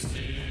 Christine.